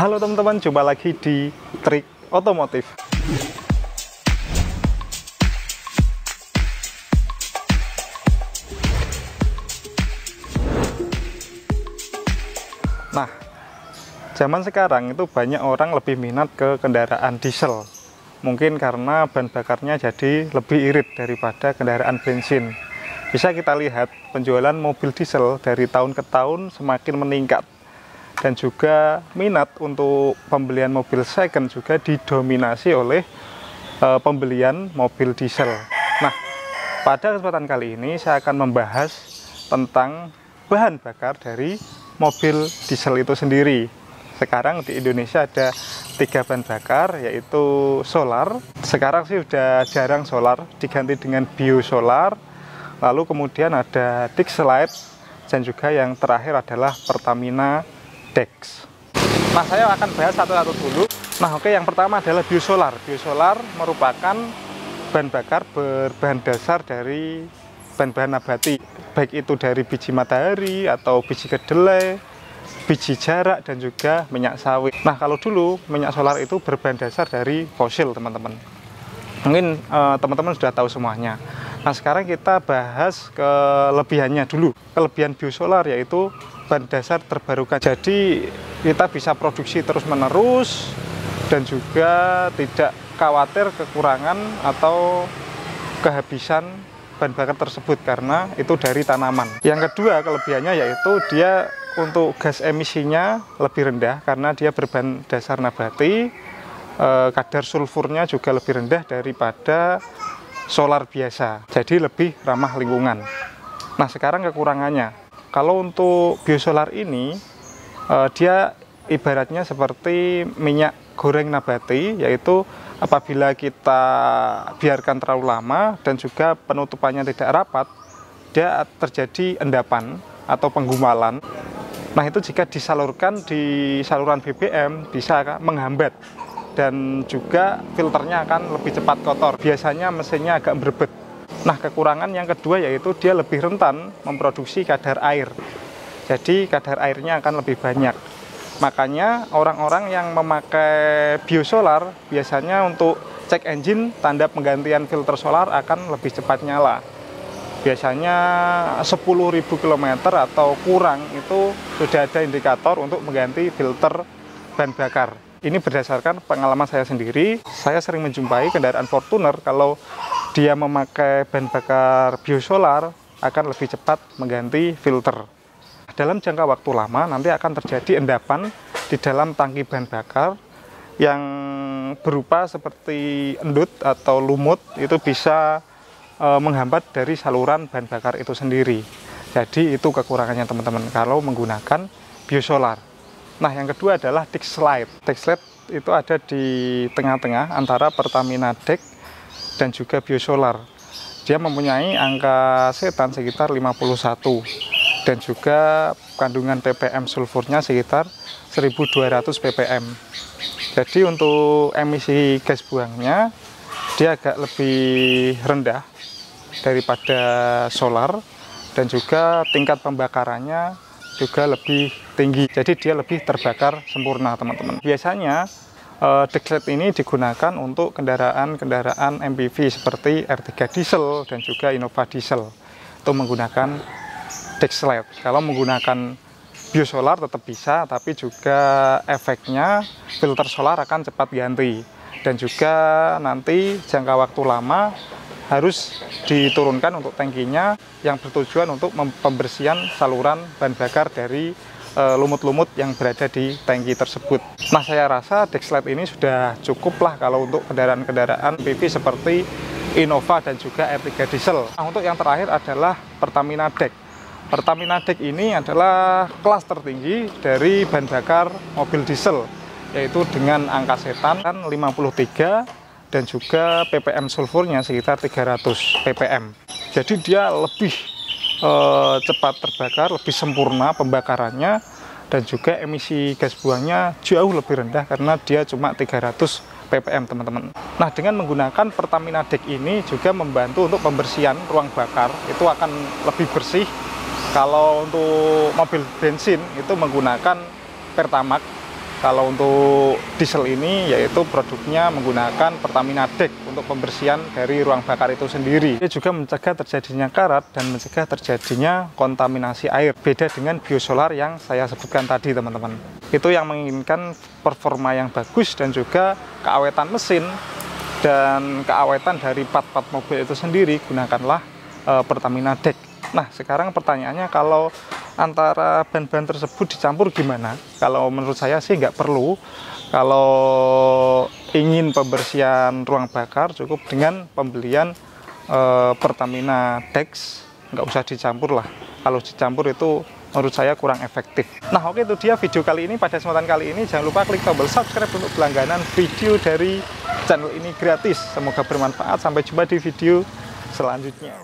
Halo teman-teman, jumpa lagi di Trik Otomotif. Nah, zaman sekarang itu banyak orang lebih minat ke kendaraan diesel. Mungkin karena bahan bakarnya jadi lebih irit daripada kendaraan bensin. Bisa kita lihat penjualan mobil diesel dari tahun ke tahun semakin meningkat dan juga minat untuk pembelian mobil second juga didominasi oleh e, pembelian mobil diesel. Nah, pada kesempatan kali ini saya akan membahas tentang bahan bakar dari mobil diesel itu sendiri. Sekarang di Indonesia ada tiga bahan bakar yaitu solar. Sekarang sih udah jarang solar, diganti dengan biosolar. Lalu kemudian ada Dixlite dan juga yang terakhir adalah Pertamina Dex. Nah, saya akan bahas satu-satu dulu. Nah, oke, yang pertama adalah biosolar. Biosolar merupakan bahan bakar berbahan dasar dari bahan-bahan nabati, baik itu dari biji matahari atau biji kedelai, biji jarak dan juga minyak sawit. Nah, kalau dulu minyak solar itu berbahan dasar dari fosil, teman-teman. Mungkin eh, teman-teman uh, sudah tahu semuanya. Nah, sekarang kita bahas kelebihannya dulu. Kelebihan biosolar yaitu bahan dasar terbarukan. Jadi kita bisa produksi terus-menerus dan juga tidak khawatir kekurangan atau kehabisan bahan bakar tersebut karena itu dari tanaman. Yang kedua kelebihannya yaitu dia untuk gas emisinya lebih rendah karena dia berbahan dasar nabati. Eh, kadar sulfurnya juga lebih rendah daripada solar biasa. Jadi lebih ramah lingkungan. Nah, sekarang kekurangannya kalau untuk biosolar ini, uh, dia ibaratnya seperti minyak goreng nabati, yaitu apabila kita biarkan terlalu lama dan juga penutupannya tidak rapat, dia terjadi endapan atau penggumpalan. Nah itu jika disalurkan di saluran BBM bisa menghambat dan juga filternya akan lebih cepat kotor. Biasanya mesinnya agak berbet. Nah, kekurangan yang kedua yaitu dia lebih rentan memproduksi kadar air. Jadi, kadar airnya akan lebih banyak. Makanya, orang-orang yang memakai biosolar biasanya untuk cek engine, tanda penggantian filter solar akan lebih cepat nyala. Biasanya 10.000 km atau kurang itu sudah ada indikator untuk mengganti filter bahan bakar. Ini berdasarkan pengalaman saya sendiri. Saya sering menjumpai kendaraan Fortuner kalau dia memakai bahan bakar biosolar akan lebih cepat mengganti filter. Dalam jangka waktu lama nanti akan terjadi endapan di dalam tangki bahan bakar yang berupa seperti endut atau lumut itu bisa e, menghambat dari saluran bahan bakar itu sendiri. Jadi itu kekurangannya teman-teman kalau menggunakan biosolar. Nah yang kedua adalah Dixlite. Dixlite itu ada di tengah-tengah antara Pertamina Dex dan juga biosolar. Dia mempunyai angka setan sekitar 51 dan juga kandungan ppm sulfurnya sekitar 1200 ppm. Jadi untuk emisi gas buangnya dia agak lebih rendah daripada solar dan juga tingkat pembakarannya juga lebih tinggi. Jadi dia lebih terbakar sempurna, teman-teman. Biasanya uh, Dexlet ini digunakan untuk kendaraan-kendaraan MPV seperti R3 diesel dan juga Innova diesel itu menggunakan Dexlet. Kalau menggunakan biosolar tetap bisa, tapi juga efeknya filter solar akan cepat ganti dan juga nanti jangka waktu lama harus diturunkan untuk tangkinya yang bertujuan untuk pembersihan saluran bahan bakar dari Eh, lumut-lumut yang berada di tangki tersebut. Nah, saya rasa Dexlite ini sudah cukup lah kalau untuk kendaraan-kendaraan PV seperti Innova dan juga R3 diesel. Nah, untuk yang terakhir adalah Pertamina Dex. Pertamina Dex ini adalah kelas tertinggi dari bahan bakar mobil diesel, yaitu dengan angka setan 53 dan juga ppm sulfurnya sekitar 300 ppm. Jadi dia lebih eh, cepat terbakar, lebih sempurna pembakarannya dan juga emisi gas buangnya jauh lebih rendah karena dia cuma 300 ppm teman-teman. Nah dengan menggunakan Pertamina Deck ini juga membantu untuk pembersihan ruang bakar itu akan lebih bersih. Kalau untuk mobil bensin itu menggunakan Pertamax kalau untuk diesel ini yaitu produknya menggunakan Pertamina DEK untuk pembersihan dari ruang bakar itu sendiri. Dia juga mencegah terjadinya karat dan mencegah terjadinya kontaminasi air. Beda dengan biosolar yang saya sebutkan tadi teman-teman. Itu yang menginginkan performa yang bagus dan juga keawetan mesin dan keawetan dari part-part mobil itu sendiri gunakanlah e, Pertamina DEK. Nah sekarang pertanyaannya kalau antara bahan-bahan tersebut dicampur gimana? Kalau menurut saya sih nggak perlu. Kalau ingin pembersihan ruang bakar cukup dengan pembelian e, Pertamina Dex, nggak usah dicampur lah. Kalau dicampur itu menurut saya kurang efektif. Nah oke itu dia video kali ini. Pada kesempatan kali ini jangan lupa klik tombol subscribe untuk berlangganan video dari channel ini gratis. Semoga bermanfaat. Sampai jumpa di video selanjutnya.